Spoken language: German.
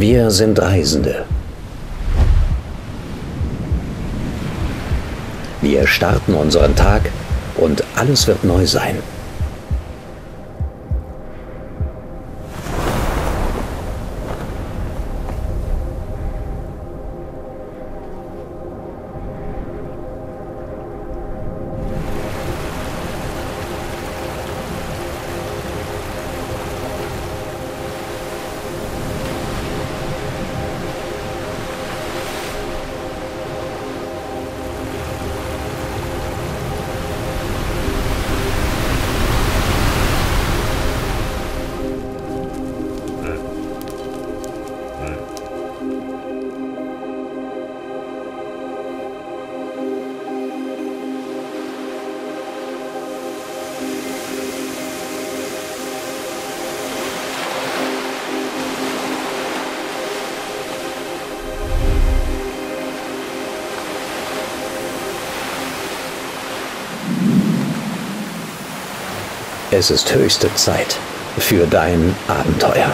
Wir sind Reisende. Wir starten unseren Tag und alles wird neu sein. Es ist höchste Zeit für dein Abenteuer.